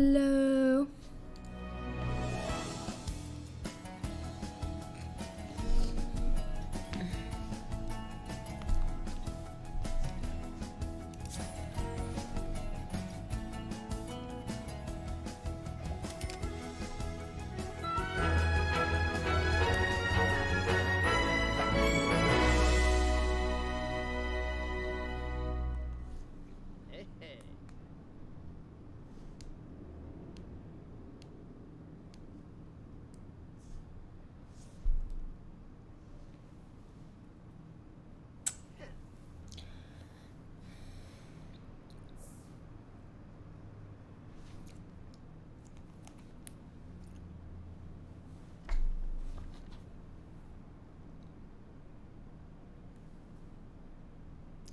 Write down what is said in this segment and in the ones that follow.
Hello.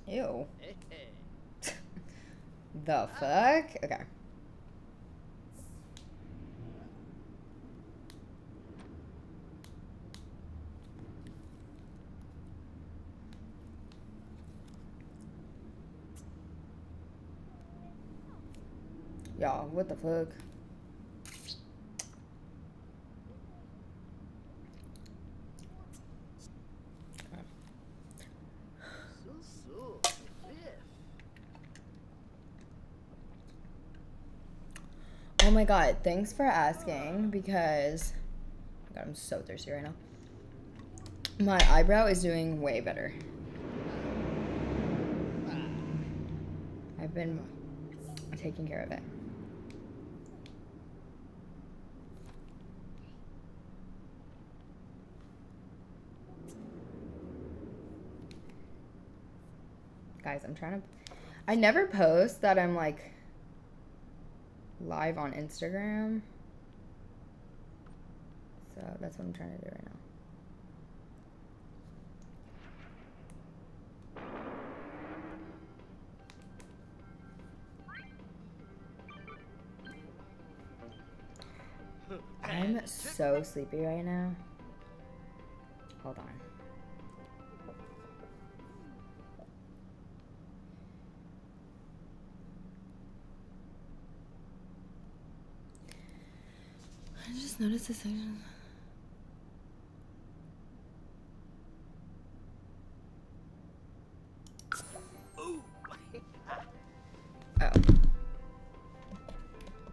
Ew. the ah. fuck? Okay. Y'all, what the fuck? Oh my god, thanks for asking because oh god, I'm so thirsty right now. My eyebrow is doing way better. I've been taking care of it. Guys, I'm trying to I never post that I'm like live on Instagram. So that's what I'm trying to do right now. I'm so sleepy right now. Hold on. Section. Oh.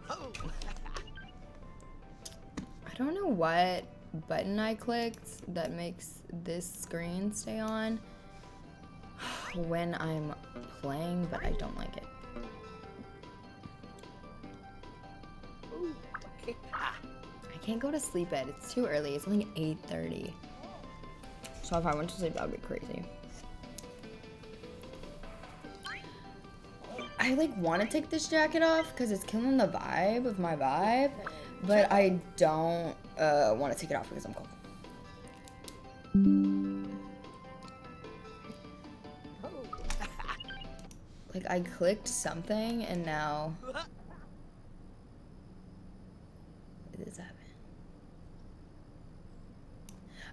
I don't know what button I clicked that makes this screen stay on when I'm playing, but I don't like it. Can't go to sleep yet. It's too early. It's only 8.30. So if I went to sleep, that would be crazy. I like want to take this jacket off because it's killing the vibe of my vibe, but I don't uh, want to take it off because I'm cold. Like I clicked something and now what is happening?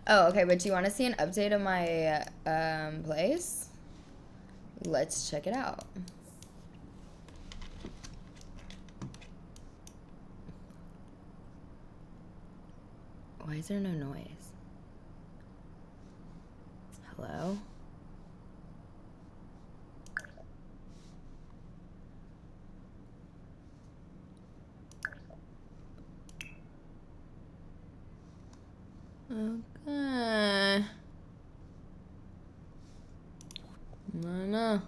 Oh, okay, but do you want to see an update of my um, place? Let's check it out. Why is there no noise? Hello? Okay. No, no.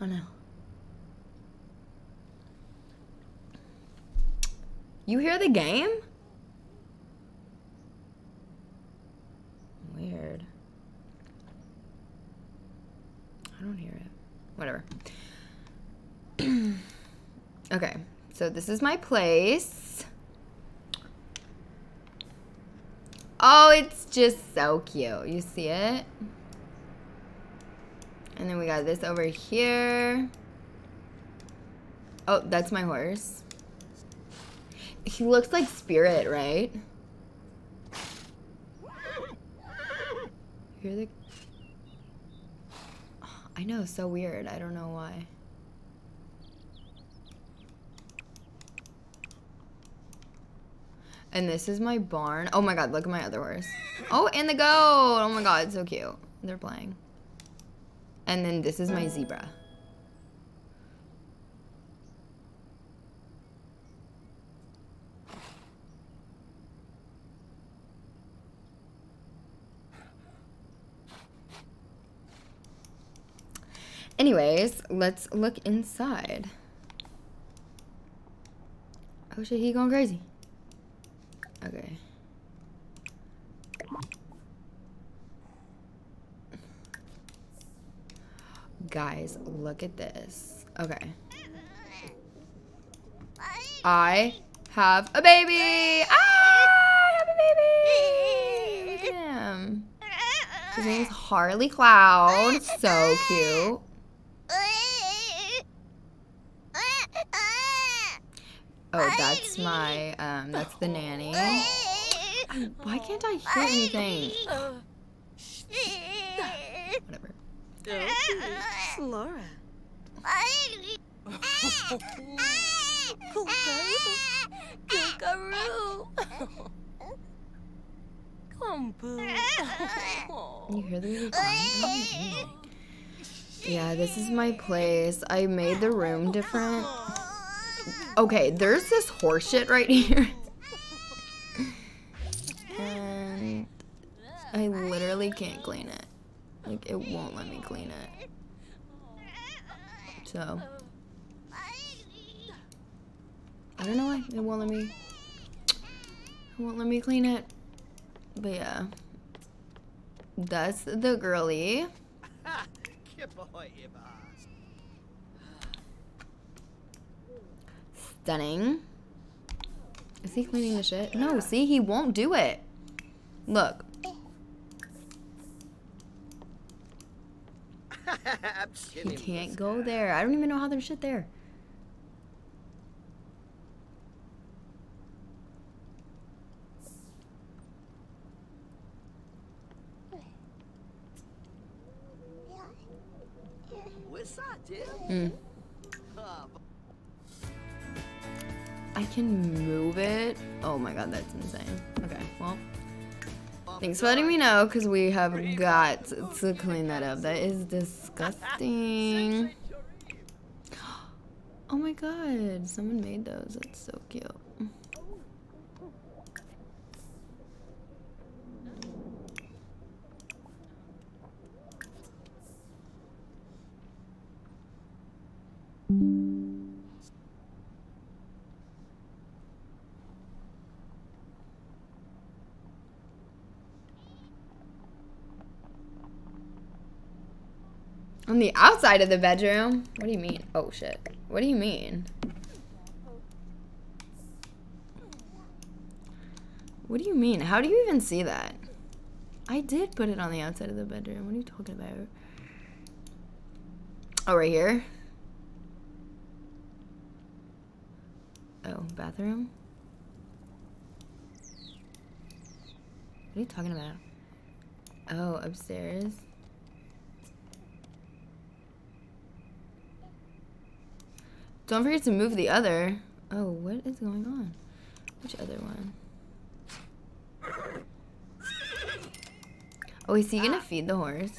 Oh no. You hear the game? Weird. I don't hear it. Whatever. okay, so this is my place. Oh, it's just so cute. You see it? And then we got this over here. Oh, that's my horse. He looks like Spirit, right? The. Oh, I know, so weird. I don't know why. And this is my barn. Oh my god, look at my other horse. Oh, and the goat! Oh my god, so cute. They're playing. And then this is my zebra. Anyways, let's look inside. Oh shit, he going crazy. Okay. Guys, look at this. Okay. I have a baby! Ah, I have a baby! Him. His name's Harley Cloud. So cute. Oh, that's my, um, that's the nanny. Why can't I hear anything? Whatever. Laura. Kookaroo. Come, Boo. You hear the baby crying? Yeah, this is my place. I made the room different. Okay, there's this horse shit right here. and I literally can't clean it. Like, it won't let me clean it. So. I don't know why. It won't let me. It won't let me clean it. But yeah. That's the girly. Stunning. Is he cleaning the shit? No, see, he won't do it. Look. He can't go there. I don't even know how there's shit there. Mm. I can move it. Oh my god, that's insane. Okay, well. Thanks for letting me know, because we have got to clean that up. That is disgusting. Oh my god, someone made those. That's so cute. On the outside of the bedroom? What do you mean? Oh shit. What do you mean? What do you mean? How do you even see that? I did put it on the outside of the bedroom. What are you talking about? Oh, right here? Oh, bathroom? What are you talking about? Oh, upstairs? Don't forget to move the other. Oh, what is going on? Which other one? Oh, is he gonna feed the horse?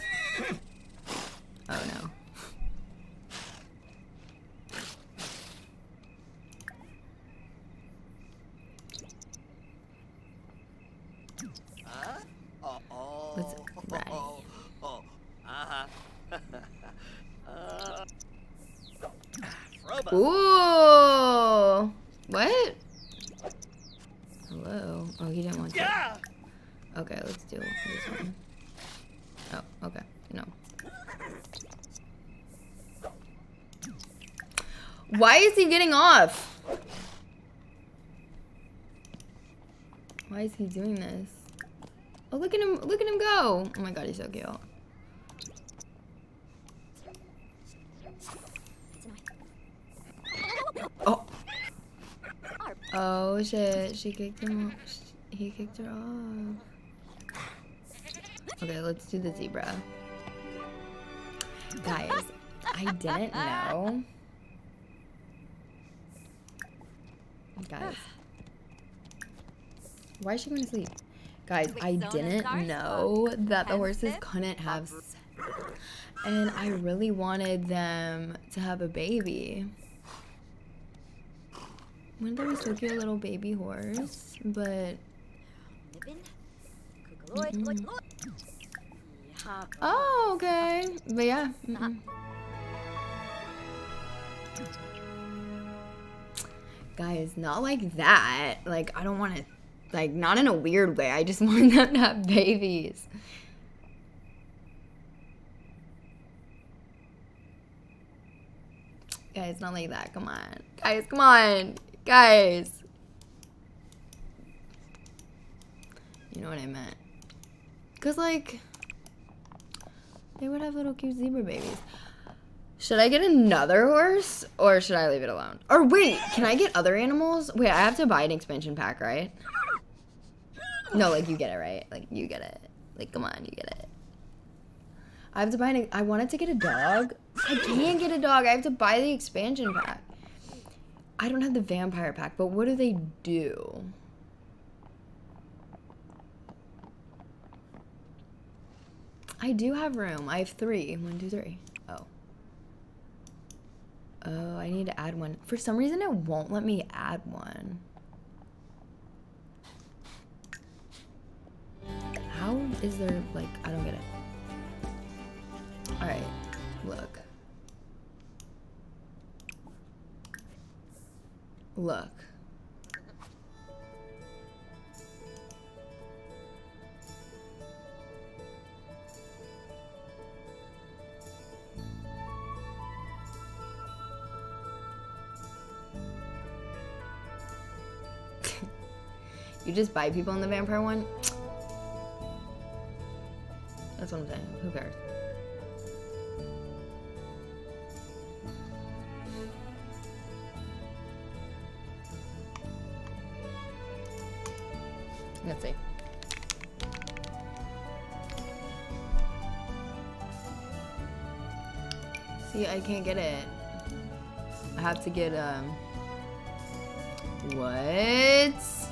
Oh no. Ooh. What? Hello. Oh, he didn't want to. Okay, let's do this one. Oh, okay. No. Why is he getting off? Why is he doing this? Oh, look at him. Look at him go. Oh my god, he's so cute. Oh. Oh shit, she kicked him off. He kicked her off. Okay, let's do the zebra. Guys, I didn't know. Guys. Why is she going to sleep? Guys, I didn't know that the horses couldn't have sex. And I really wanted them to have a baby. Be so cute, a little baby horse? But Mm-mm. Oh, okay. But yeah. Mm-mm. Guys, not like that. Like, I don't want to, like, not in a weird way. I just want them to have babies. Guys, not like that. Come on. Guys, come on. Guys. You know what I meant. Because, like, they would have little cute zebra babies. Should I get another horse or should I leave it alone? Or wait, can I get other animals? Wait, I have to buy an expansion pack, right? No, like you get it, right? Like you get it. Like come on, you get it. I have to buy an I wanted to get a dog. I can't get a dog. I have to buy the expansion pack. I don't have the vampire pack, but what do they do? I do have room. I have three. One, two, three. Oh. Oh, I need to add one. For some reason, it won't let me add one. How is there, like, I don't get it. Alright, look. Look. You just buy people in the vampire one? That's what I'm saying. Who cares? Let's see. See, I can't get it. I have to get, um... What?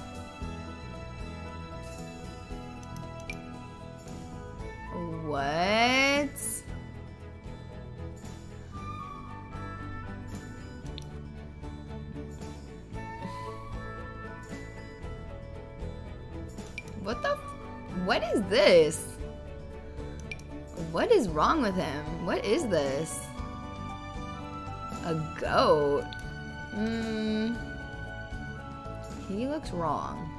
What the? What is this? What is wrong with him? What is this? A goat? Hmm. He looks wrong.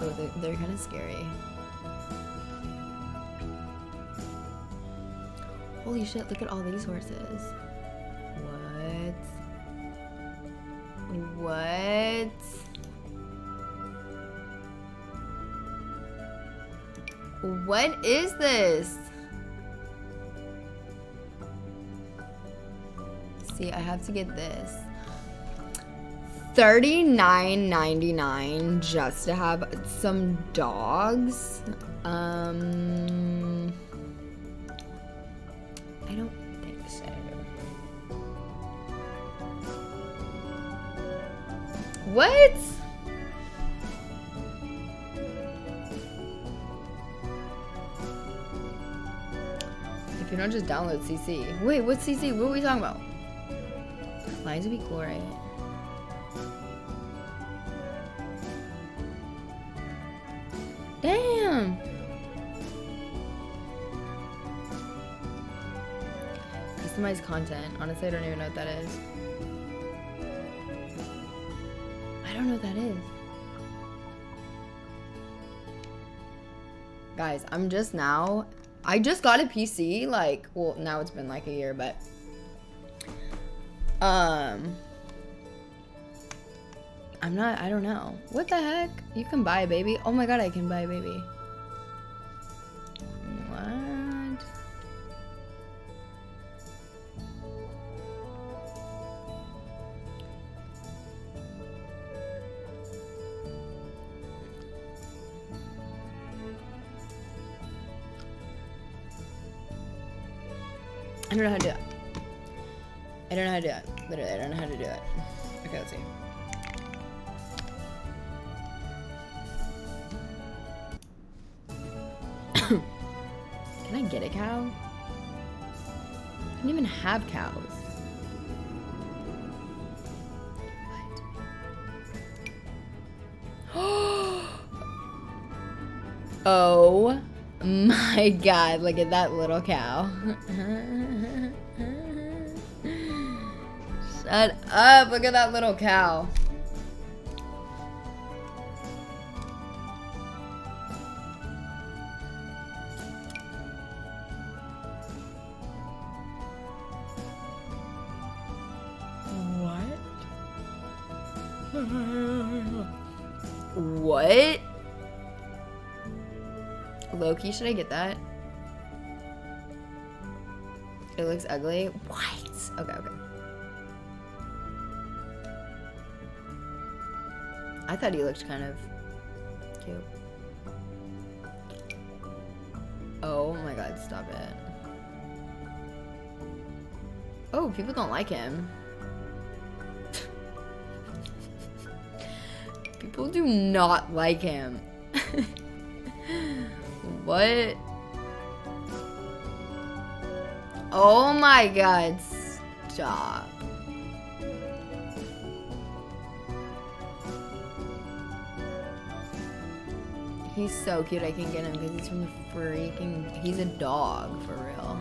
Oh, they're, they're kind of scary. Holy shit, look at all these horses. What? What? What is this? See, I have to get this. $39.99 just to have some dogs. Um, I don't think so. What? Don't just download CC. Wait, what's CC? What are we talking about? Lines would be right? Damn! Customized content. Honestly, I don't even know what that is. I don't know what that is. Guys, I'm just now... I just got a PC, like... Well, now it's been like a year, but... Um... I'm not, I don't know. What the heck? You can buy a baby? Oh my god, I can buy a baby. I don't know how to do it. I don't know how to do it. Literally, I don't know how to do it. Okay, let's see. Can I get a cow? I don't even have cows. oh my god, look at that little cow. Up, look at that little cow. What? low-key, should I get that? It looks ugly. I thought he looked kind of cute. Oh my god, stop it. Oh, people don't like him. People do not like him. what? Oh my god, stop. He's so cute, I can get him because he's from the freaking, he's a dog, for real.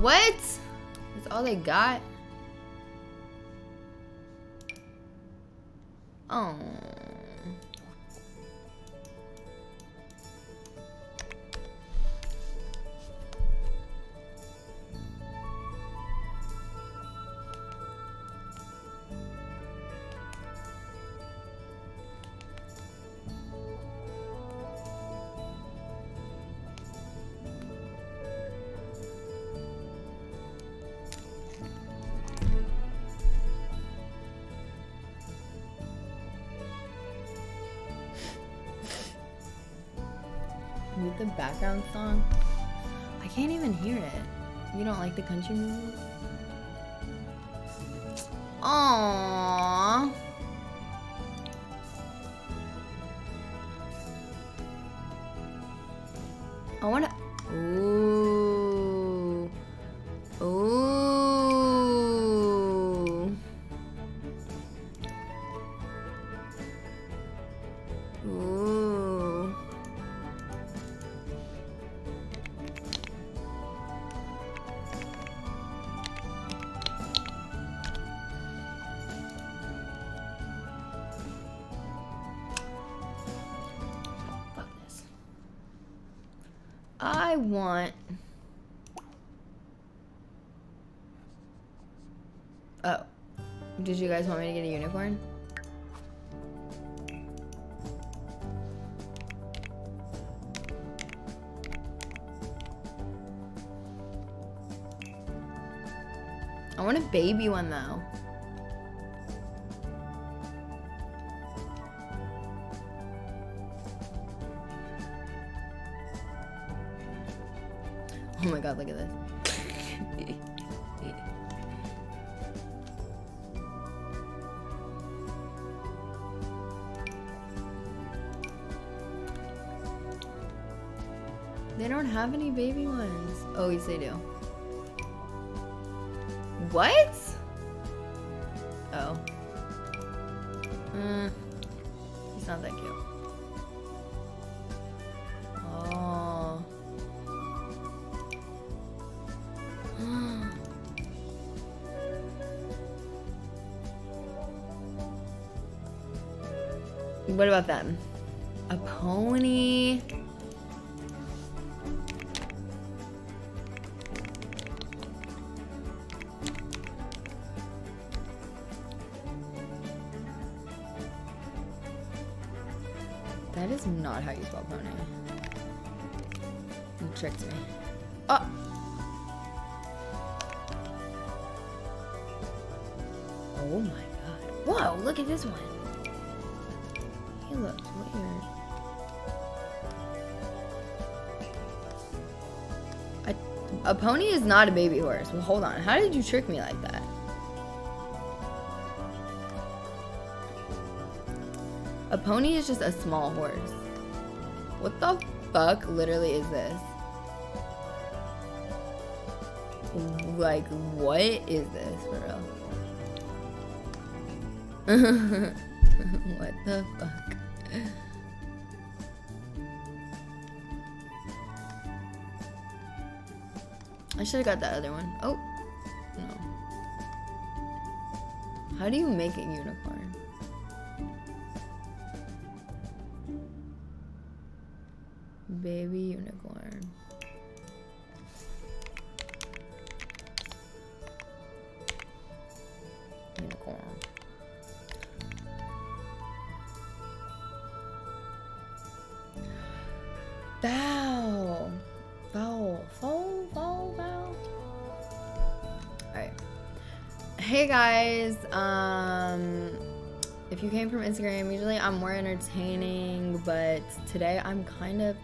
What? That's all they got? Oh. Mute the background song. I can't even hear it. You don't like the country music? Want. Oh. Did you guys want me to get a unicorn? I want a baby one though. Yes, they do. What? Oh. Mm. He's not that cute. Oh. what about them? A pony? Is not how you spell pony. You tricked me. Oh. Oh my god. Whoa, look at this one. He looks weird. A, a pony is not a baby horse. Well, hold on. How did you trick me like that? A pony is just a small horse. What the fuck literally is this? Like, what is this for real? what the fuck? I should have got that other one. Oh, no. How do you make a unicorn? Entertaining, but today I'm kind of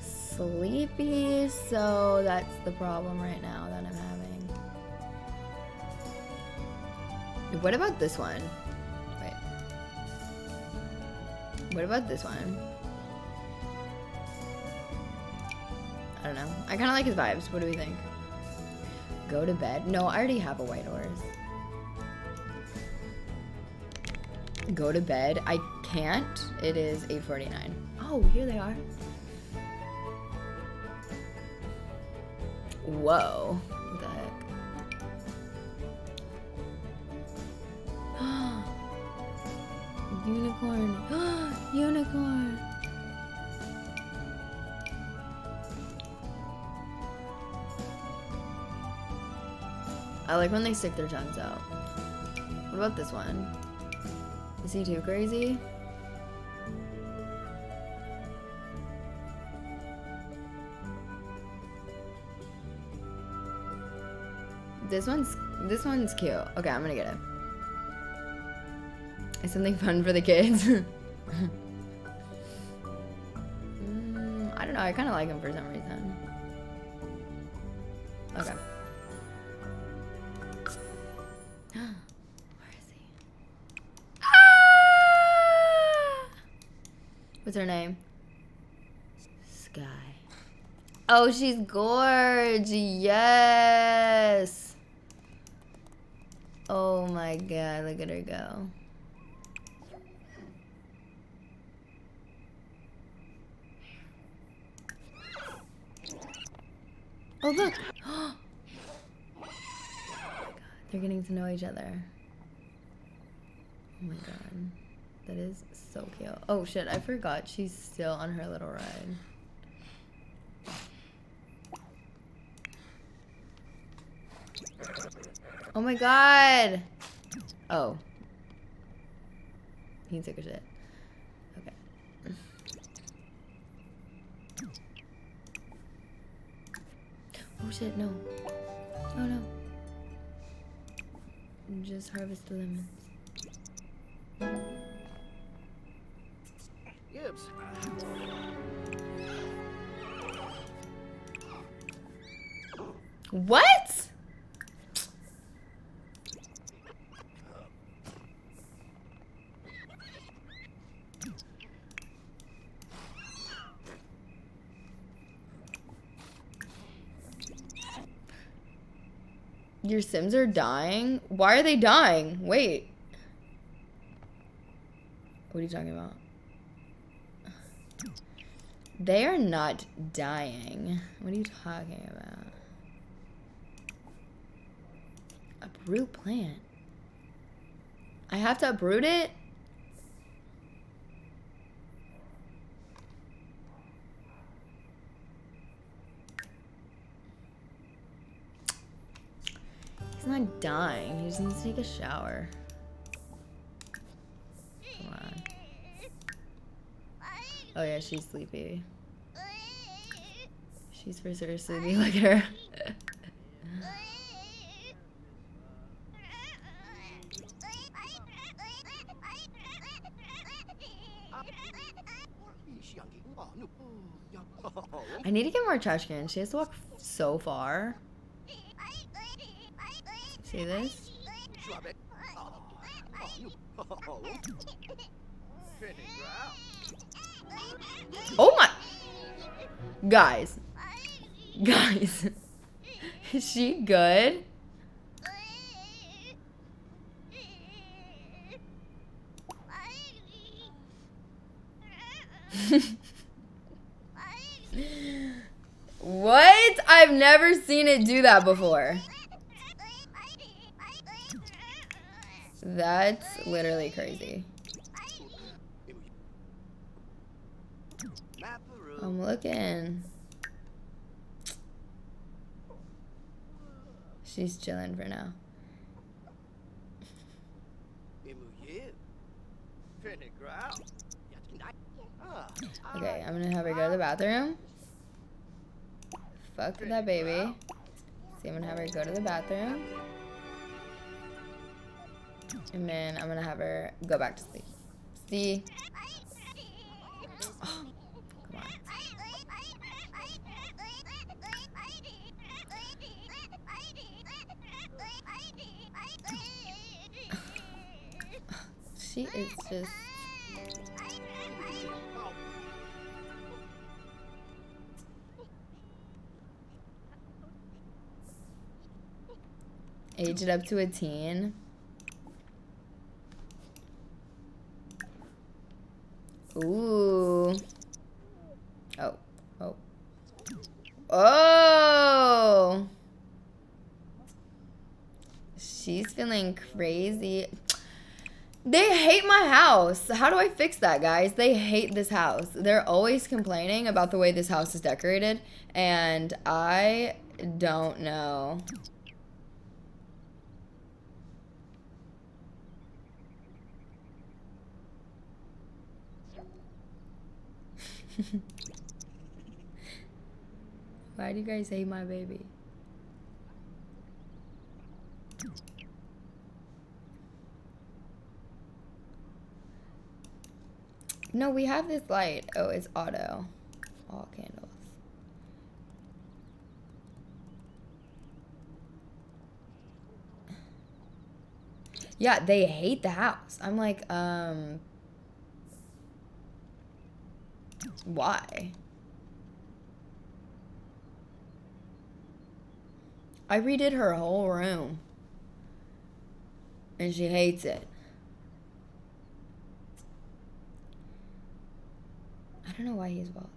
sleepy, so that's the problem right now that I'm having. What about this one? Wait. What about this one? I don't know. I kind of like his vibes. What do we think? Go to bed? No, I already have a white horse. Go to bed? I can't. It is 8.49. Oh, here they are. Whoa. What the heck? Unicorn. Unicorn. I like when they stick their tongues out. What about this one? Is he too crazy? This one's this one's cute. Okay, I'm gonna get it. It's something fun for the kids. mm, I don't know. I kind of like him for some reason. What's her name? Sky. Oh, she's gorge. Yes. Oh my god, look at her go. Oh look! Oh god, they're getting to know each other. Oh my god. That is so cute. Oh shit, I forgot she's still on her little ride. Oh my god! Oh. He took a shit. Okay. Oh shit, no. Oh no. Just harvest the lemons. Your Sims are dying? Why are they dying? Wait. What are you talking about? They are not dying. What are you talking about? Uproot plant. I have to uproot it? He's not dying. He just needs to take a shower. Come on. Oh yeah, she's sleepy. She's for seriously. Look at her. I need to get more trash cans. She has to walk so far. This? Oh my! Guys. Guys. Is she good? what? I've never seen it do that before. That's literally crazy. I'm looking. She's chilling for now. Okay, I'm gonna have her go to the bathroom. Fuck that baby. See, I'm gonna have her go to the bathroom. And then I'm gonna have her go back to sleep. See? Oh, come on. She is just... Age it up to a teen. Ooh. Oh. Oh. Oh! She's feeling crazy. They hate my house. How do I fix that, guys? They hate this house. They're always complaining about the way this house is decorated, and I don't know. Why do you guys hate my baby? No, we have this light. Oh, it's auto. All candles. Yeah, they hate the house. I'm like, um, why? I redid her whole room. And she hates it. I don't know why he's bald.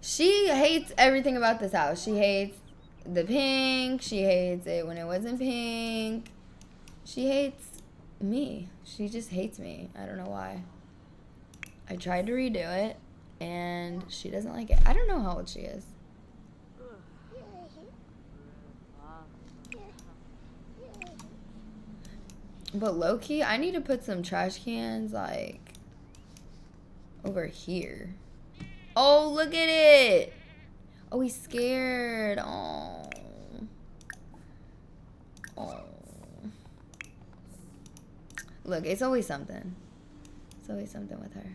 She hates everything about this house. She hates the pink. She hates it when it wasn't pink. She hates me. She just hates me. I don't know why. I tried to redo it, and she doesn't like it. I don't know how old she is. But low-key, I need to put some trash cans, like, over here. Oh, look at it! Oh, he's scared. Oh. Look, it's always something. It's always something with her.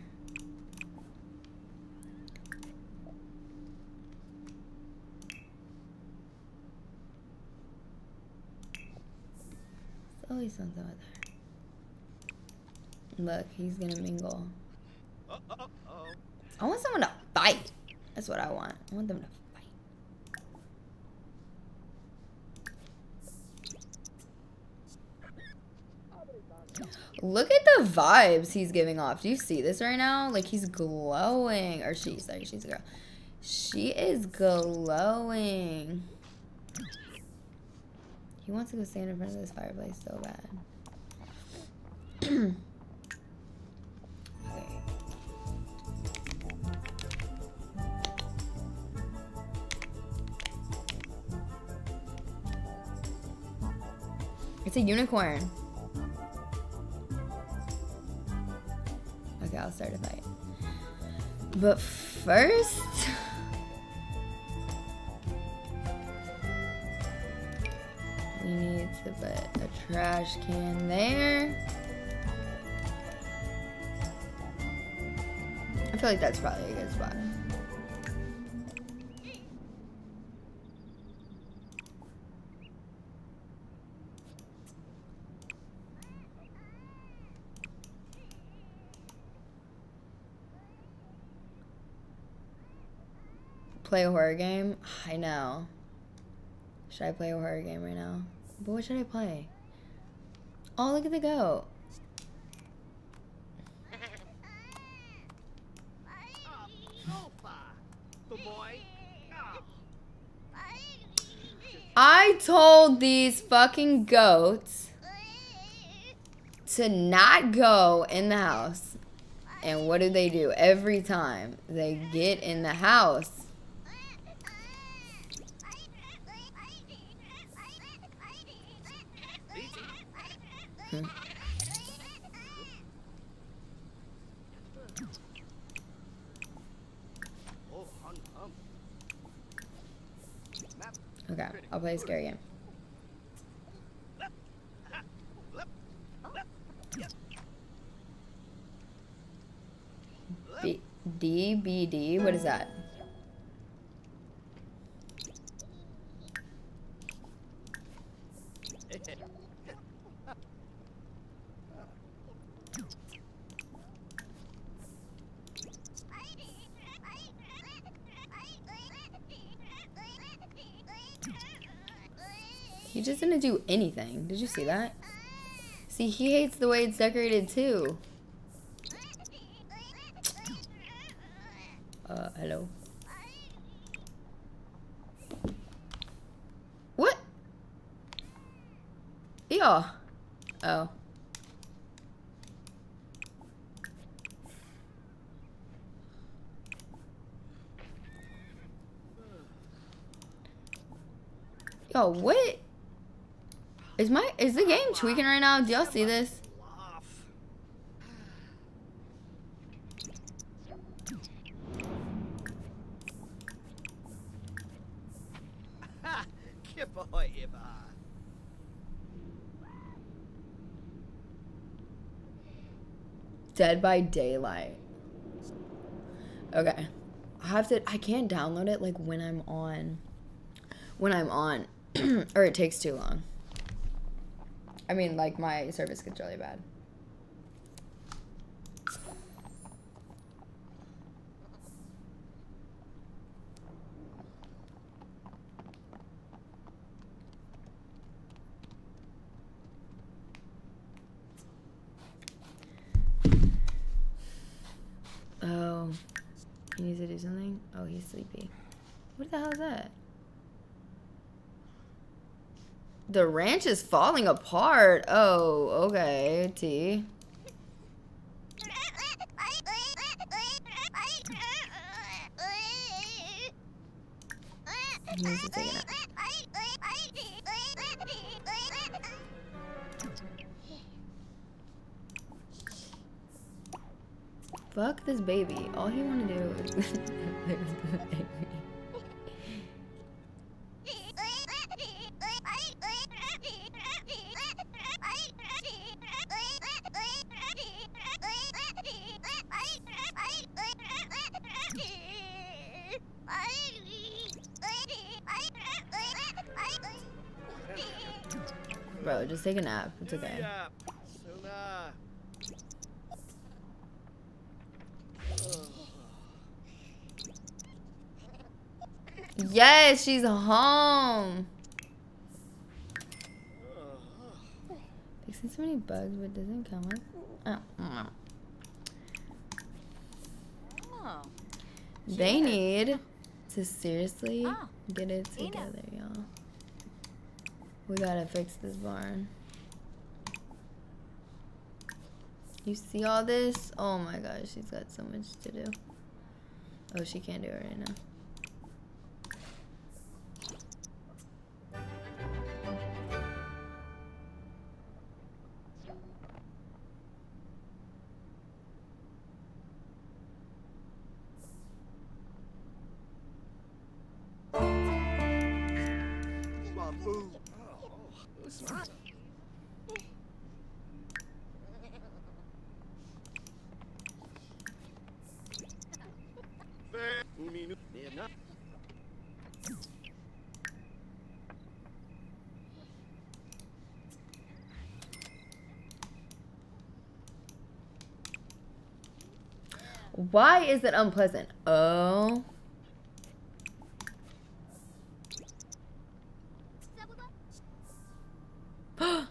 It's always something with her. Look, he's gonna mingle. I want someone to fight. That's what I want. I want them to Look at the vibes he's giving off. Do you see this right now? Like he's glowing. Or she, sorry, she's a girl. She is glowing. He wants to go stand in front of this fireplace so bad. It's a unicorn. I'll start a fight. But first... We need to put a trash can there. I feel like that's probably a good spot. Play a horror game? I know. Should I play a horror game right now? But what should I play? Oh, look at the goat. I told these fucking goats to not go in the house. And what do they do? Every time they get in the house, Hmm. Okay, I'll play a scary game. B D B D, what is that? He just didn't do anything. Did you see that? See, he hates the way it's decorated too. Uh, hello? What? Yeah. Oh. Yo, what? Is my is the game tweaking right now? Do y'all see this? Dead by Daylight. Okay. I have to I can't download it like when I'm on when I'm on or it takes too long. I mean, like, my service gets really bad. Oh, he needs to do something? Oh, he's sleepy. What the hell is that? The ranch is falling apart. Oh, okay, T. Fuck this baby. All he wanna do is take a nap. It's okay. Yes, she's home. Fixing so many bugs, but doesn't come with. Oh. oh. They need to seriously oh. get it together, y'all. We gotta fix this barn. You see all this? Oh my gosh, she's got so much to do. Oh, she can't do it right now. Why is it unpleasant? Oh. Are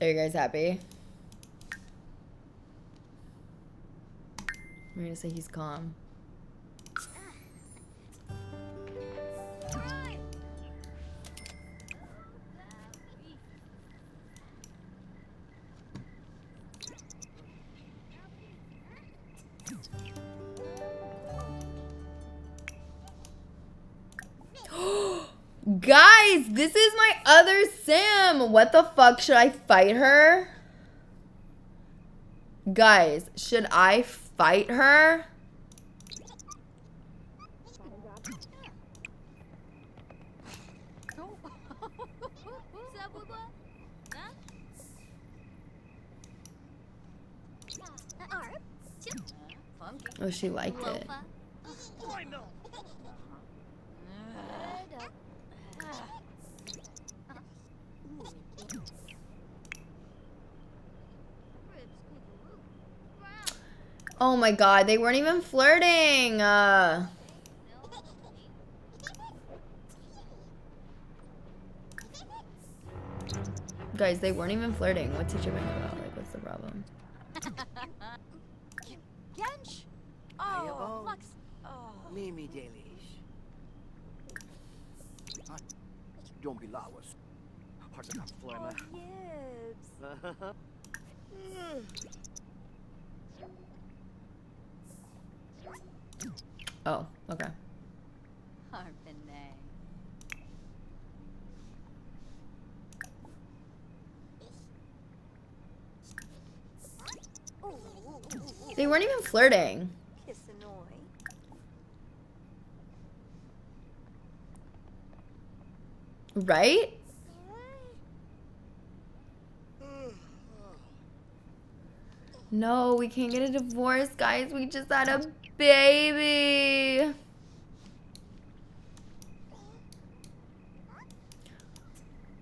you guys happy? I'm gonna say he's calm. What the fuck? Should I fight her? Guys, should I fight her? Oh, she liked it. Oh my god, they weren't even flirting. Uh, guys, they weren't even flirting. What's he tripping about? Like, what's the problem? Gensh? Oh, Lux. Oh. Mimi Delish. Don't be lawas. Hard to Oh, Oh, okay. They weren't even flirting. Right? No, we can't get a divorce, guys. We just had a baby.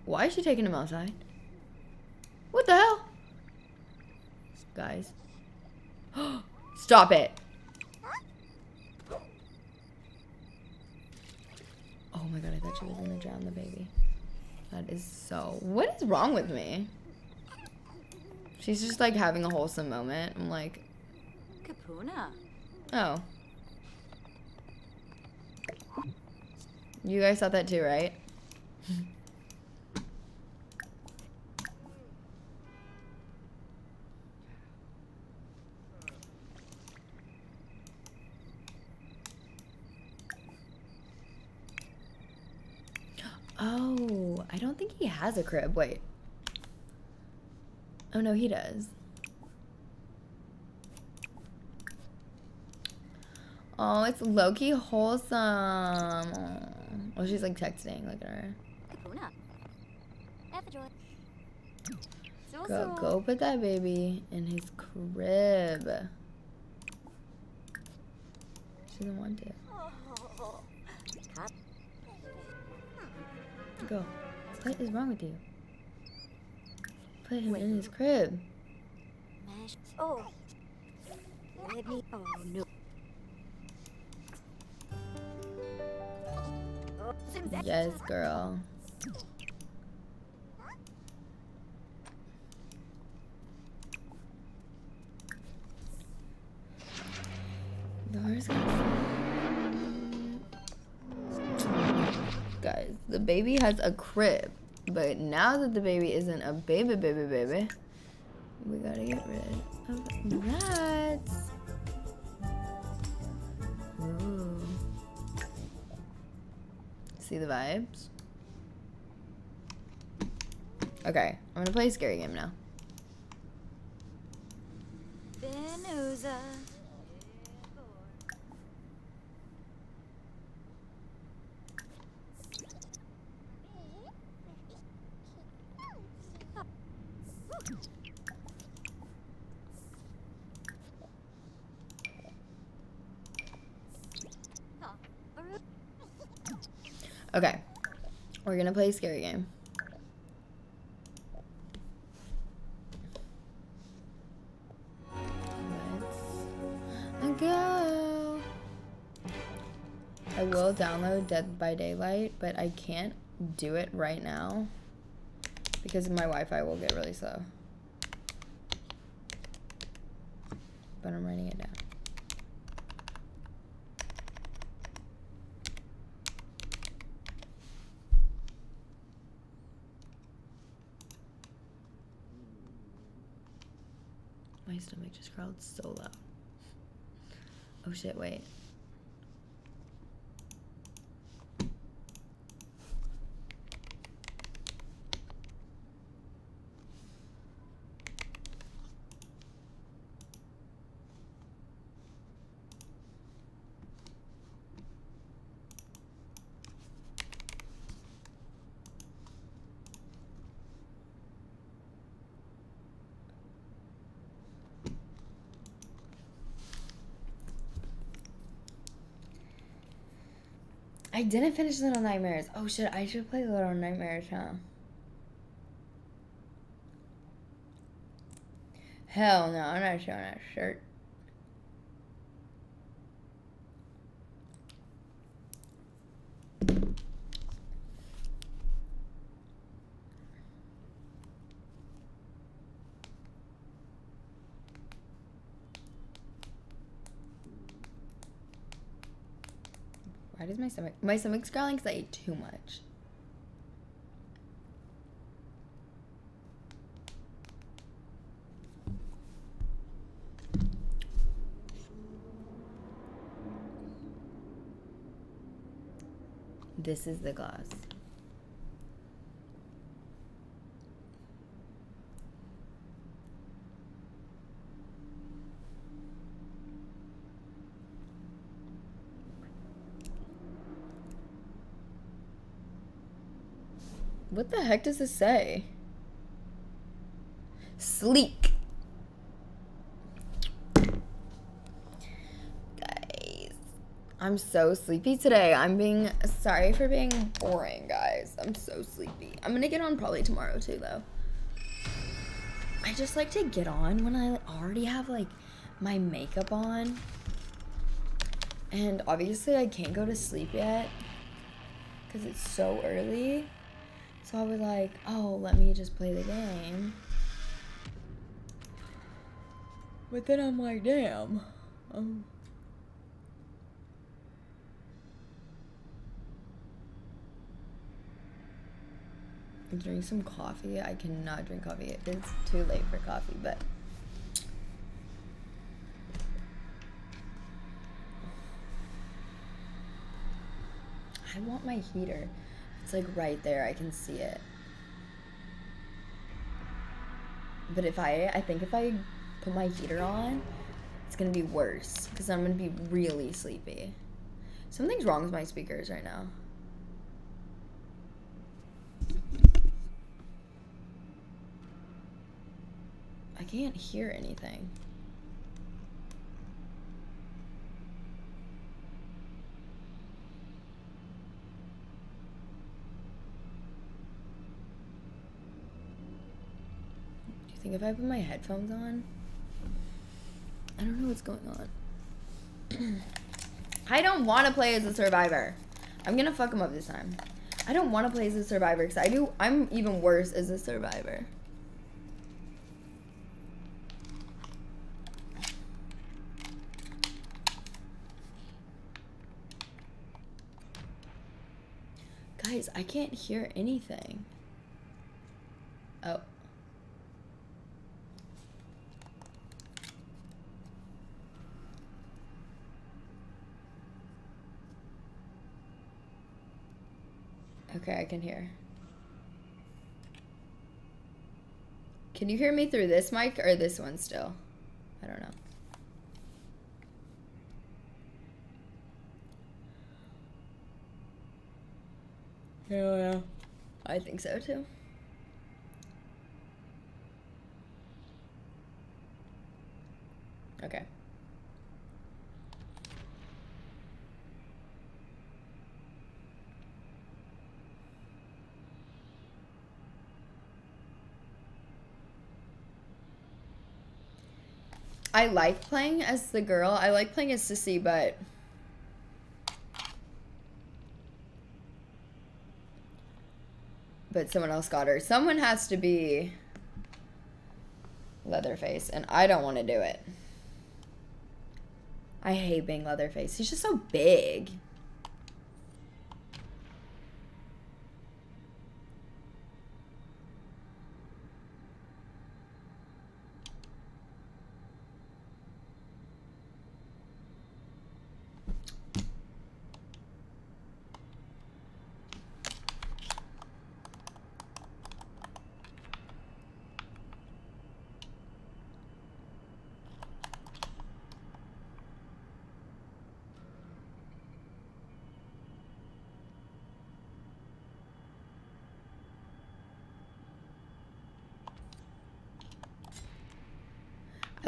Why is she taking him outside? What the hell? Guys. Stop it. Oh my god, I thought she was gonna drown the baby. That is so. What is wrong with me? She's just like having a wholesome moment. I'm like, Kapuna. Oh. You guys thought that too, right? Oh, I don't think he has a crib. Wait. Oh no, he does. Oh, it's low-key wholesome. Oh, she's like texting. Look at her. Go, go put that baby in his crib. She doesn't want to. Go. What is wrong with you? Put him in his crib. Oh. Oh no. Yes, girl. Guys, the baby has a crib, but now that the baby isn't a baby, baby, baby, we gotta get rid of that. See the vibes? Okay, I'm gonna play a scary game now. We're gonna play a scary game. Let's go. I will download Dead by Daylight, but I can't do it right now because my Wi-Fi will get really slow. But I'm writing it down. My just so. Oh shit, wait. I didn't finish Little Nightmares. Oh shit, I should play Little Nightmares, huh? Hell no, I'm not showing that shirt. Why does my stomach? My stomach's growling because I ate too much. This is the glass. What the heck does this say? Sleek. Guys, I'm so sleepy today. I'm being sorry for being boring, guys. I'm so sleepy. I'm gonna get on probably tomorrow too, though. I just like to get on when I already have like my makeup on. And obviously, I can't go to sleep yet because it's so early. So I was like, oh, let me just play the game. But then I'm like, damn. Um, drink some coffee. I cannot drink coffee. It's too late for coffee, but I want my heater. It's like right there. I can see it. But if I, I think if I put my heater on, it's gonna be worse because I'm gonna be really sleepy. Something's wrong with my speakers right now. I can't hear anything. Think if I put my headphones on? I don't know what's going on. I don't want to play as a survivor. I'm gonna fuck him up this time. I don't want to play as a survivor because I do. I'm even worse as a survivor. Guys, I can't hear anything. Oh. Okay, I can hear. Can you hear me through this mic or this one still? I don't know. Hell yeah. I think so too. Okay. I like playing as the girl. I like playing as Sissy, but but someone else got her. Someone has to be Leatherface, and I don't want to do it. I hate being Leatherface. He's just so big.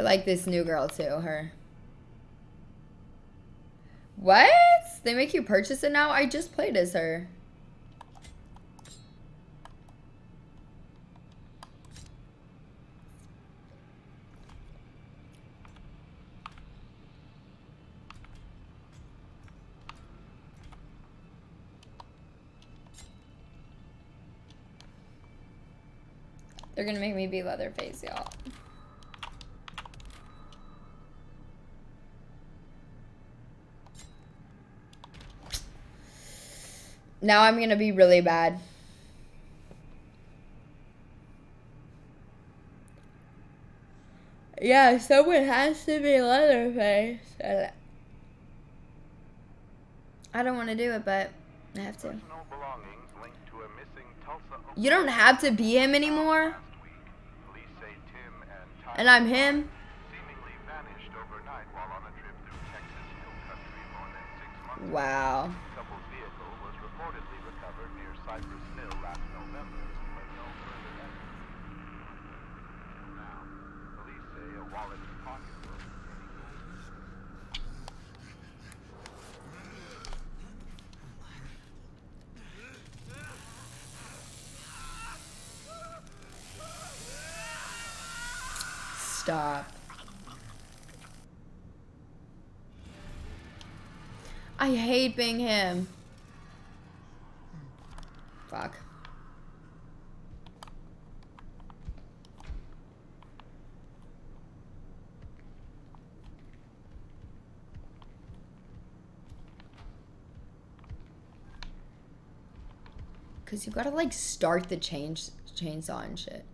Like this new girl too, her. What? They make you purchase it now? I just played as her. They're gonna make me be Leatherface, y'all. Now I'm gonna be really bad. Yeah, someone has to be Leatherface. I don't want to do it, but I have to. Personal belongings linked to a Tulsa, You don't have to be him anymore, last week. Police say Tim and Tyler and I'm him. seemingly vanished overnight while on a trip through Texas Hill Country more than six months ago. Wow. The couple's vehicle was reportedly recovered near Cypress last November, but no further evidence. Now, police say a wallet pocketbook Stop. I hate being him. Fuck. Cause you gotta like start the change chainsaw and shit.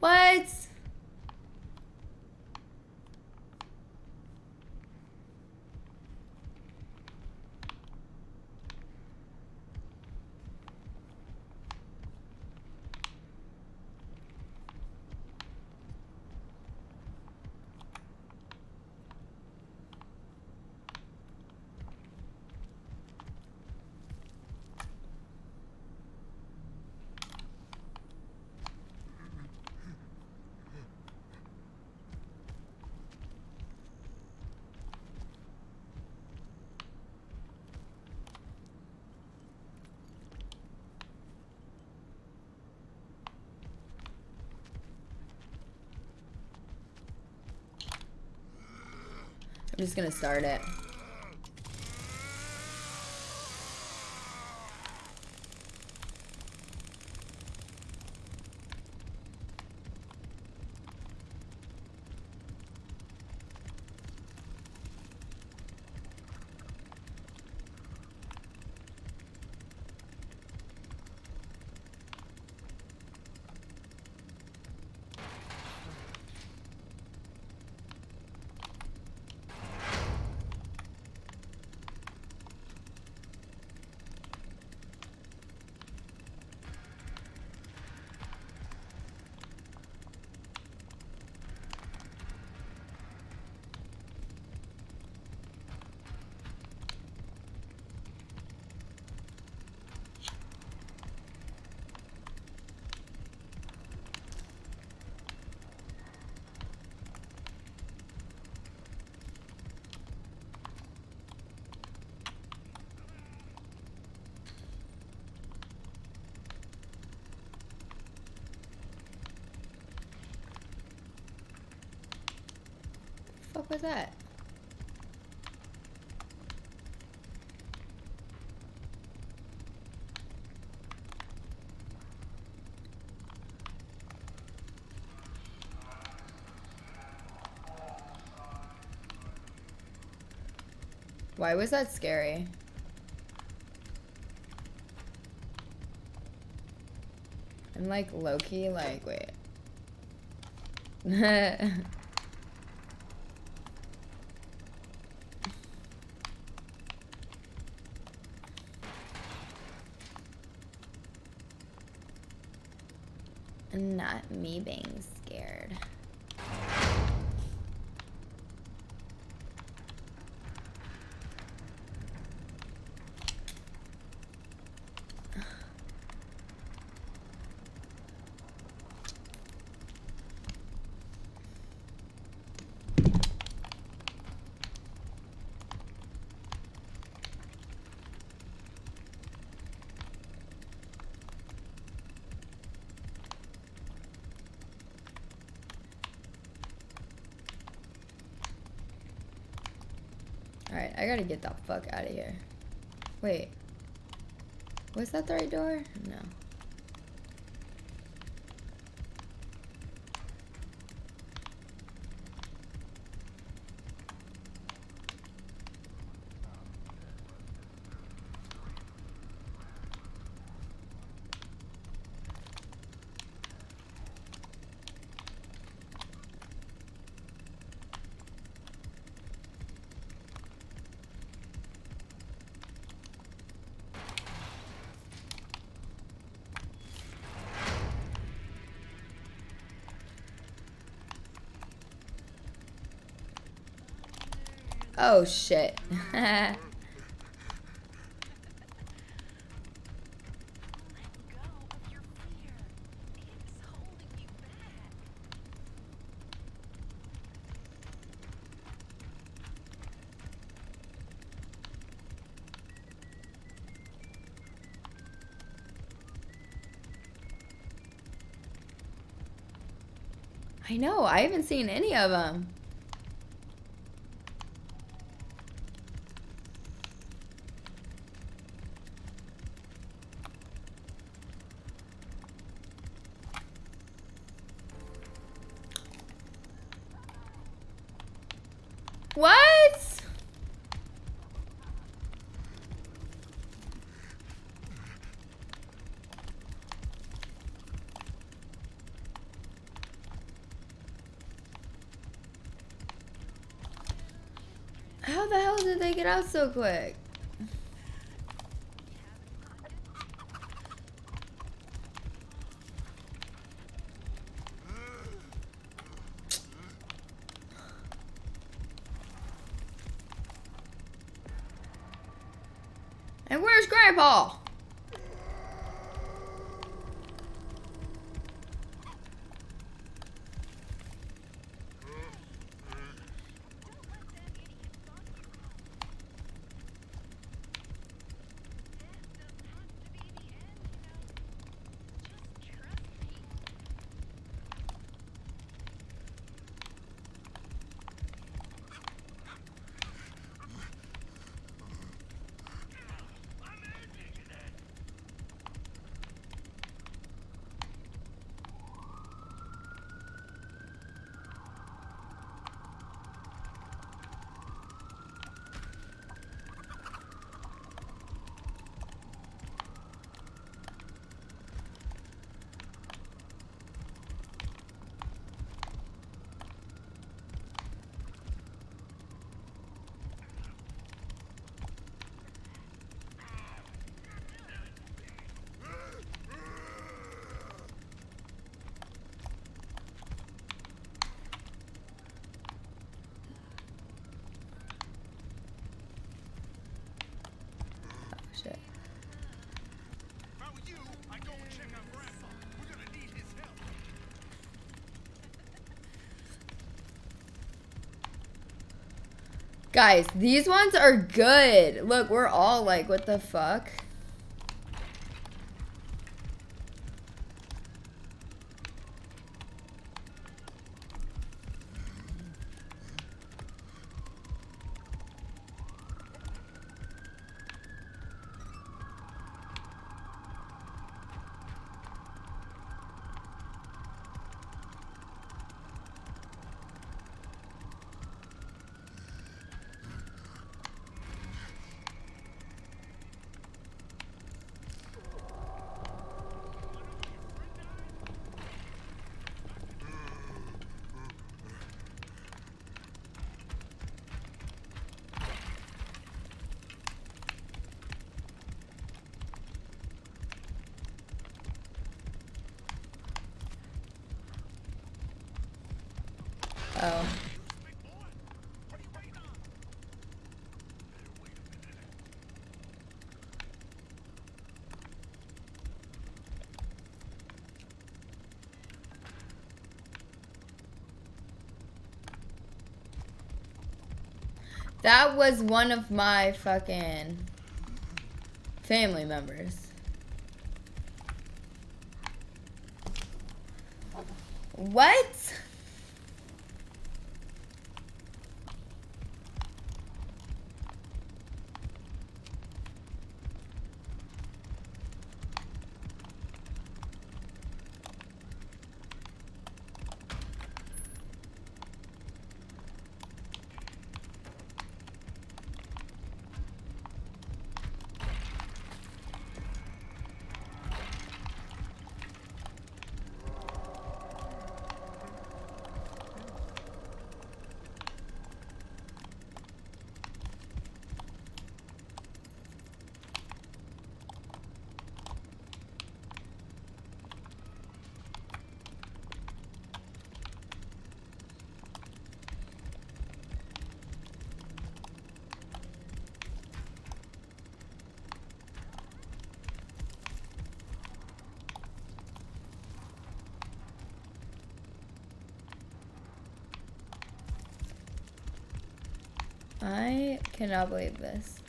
What? I'm just gonna start it. Fuck was that? Why was that scary? I'm like low-key, like, wait. Not me being scared. Alright, I gotta get the fuck out of here. Wait. Was that the right door? No. Oh shit. I know, I haven't seen any of them. How the hell did they get out so quick? And where's Grandpa? Oh shit. If I were you, I'd go and check on Grandpa. We're gonna need his help. Guys, these ones are good. Look, we're all like, what the fuck? Oh. That was one of my fucking family members. What? I cannot believe this.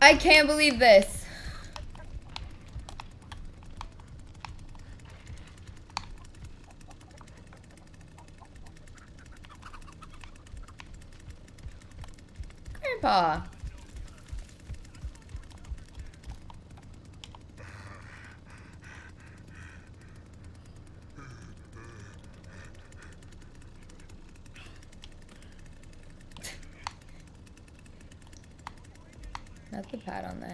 I can't believe this. Not on the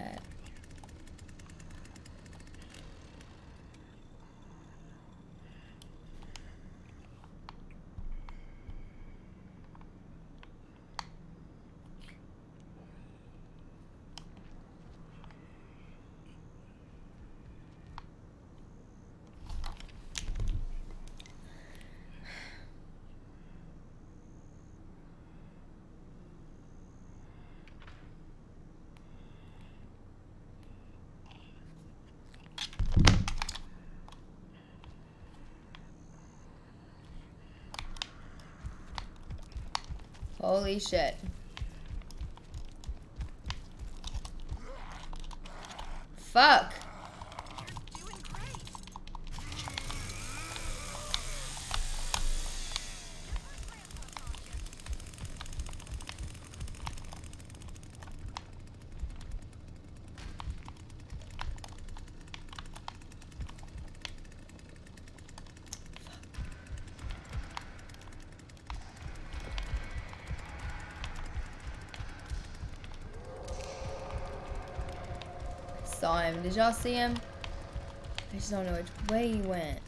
Holy shit. Fuck. Saw him. Did y'all see him? I just don't know which way he went.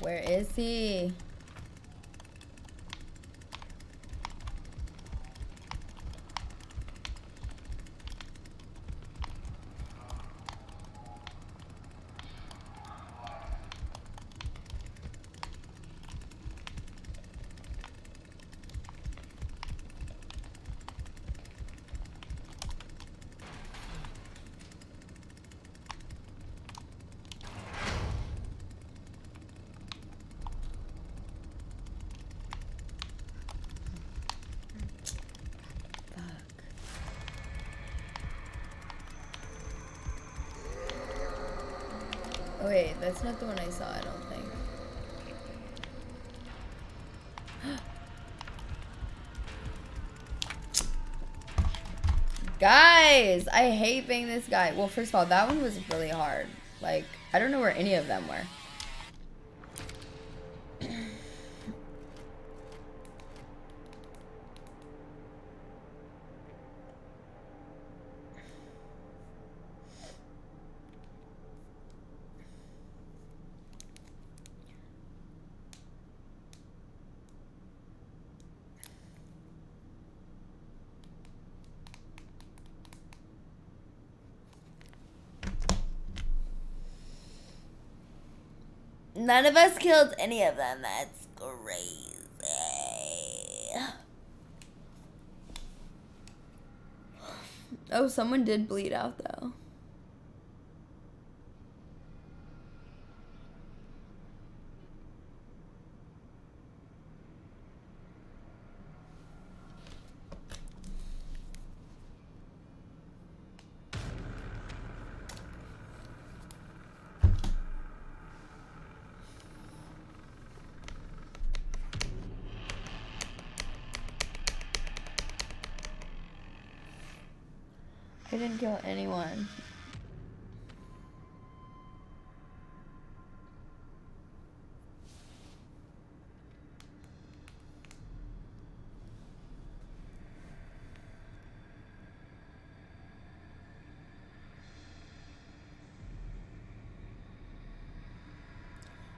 Where is he? Wait, that's not the one I saw, I don't think. Guys, I hate being this guy. Well, first of all, that one was really hard. Like, I don't know where any of them were. None of us killed any of them. That's crazy. Oh, someone did bleed out though. Kill anyone.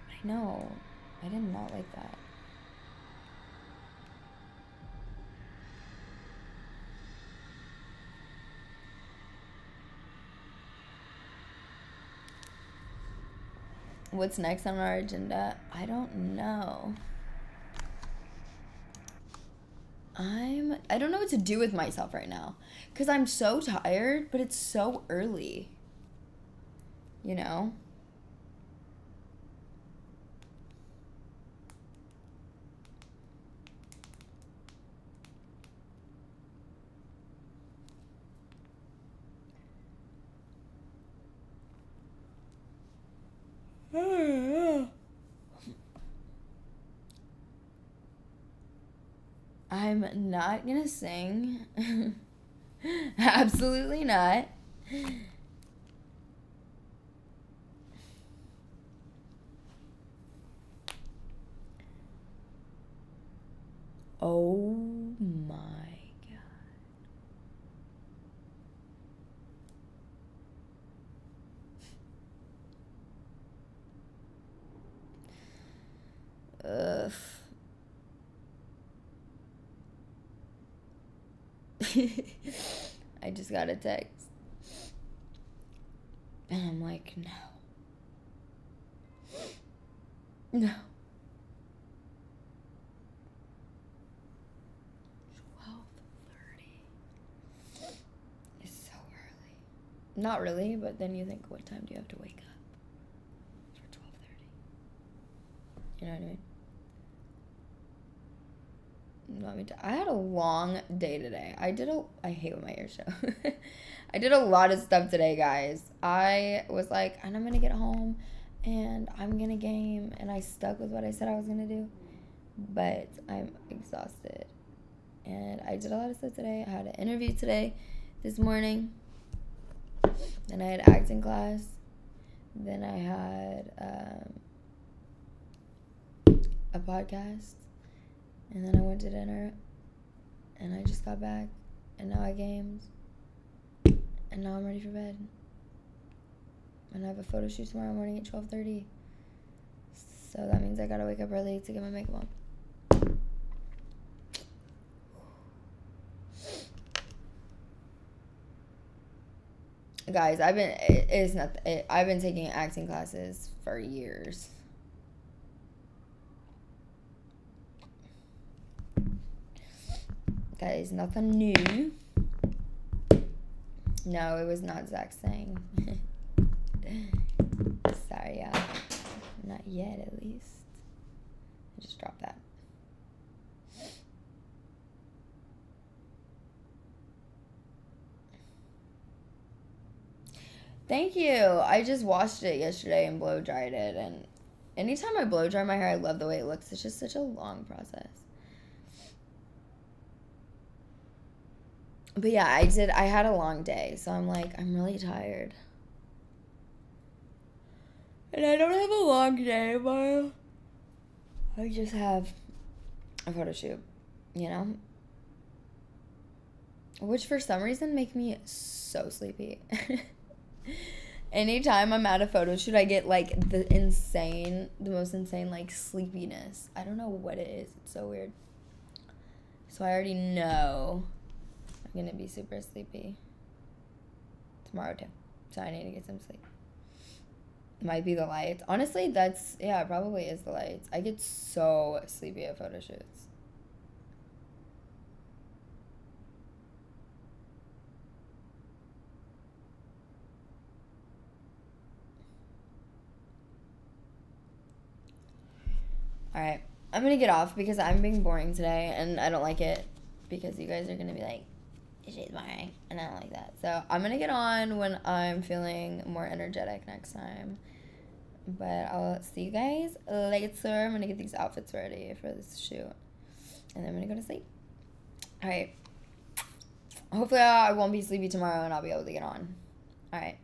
I know. I did not like that. What's next on our agenda? I don't know. I'm I don't know what to do with myself right now cuz I'm so tired, but it's so early. You know? I'm not gonna sing. Absolutely not. Oh my god. Ugh. I just got a text. And I'm like, no. No. 12:30. It's so early. Not really, but then you think what time do you have to wake up? For 12:30. You know what I mean? Want me to? I had a long day today. I did a. I hate when my ears show. I did a lot of stuff today, guys. I was like, and I'm gonna get home, and I'm gonna game, and I stuck with what I said I was gonna do, but I'm exhausted, and I did a lot of stuff today. I had an interview today, this morning. Then I had acting class. Then I had um, a podcast. And then I went to dinner and I just got back and now I gamed and now I'm ready for bed. And I have a photo shoot tomorrow morning at 12:30. So that means I gotta wake up early to get my makeup on. Guys, I've been it is not it, I've been taking acting classes for years. Guys, nothing new. No, it was not Zach saying. Sorry, y'all. Not yet, at least. I just dropped that. Thank you. I just washed it yesterday and blow dried it. And anytime I blow dry my hair, I love the way it looks. It's just such a long process. But yeah, I did. I had a long day. So I'm like, I'm really tired. And I don't have a long day tomorrow. I just have a photo shoot, you know? Which for some reason make me so sleepy. Anytime I'm at a photo shoot, I get like the insane, the most insane like sleepiness. I don't know what it is. It's so weird. So I already know Gonna be super sleepy tomorrow too. So I need to get some sleep. Might be the lights. Honestly, that's yeah, probably is the lights. I get so sleepy at photo shoots. All right, I'm gonna get off because I'm being boring today, and I don't like it because you guys are gonna be like, "She's boring," and I don't like that. So I'm gonna get on when I'm feeling more energetic next time. But I'll see you guys later. I'm gonna get these outfits ready for this shoot, and then I'm gonna go to sleep. All right. Hopefully, I won't be sleepy tomorrow, and I'll be able to get on. All right.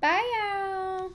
Bye, y'all.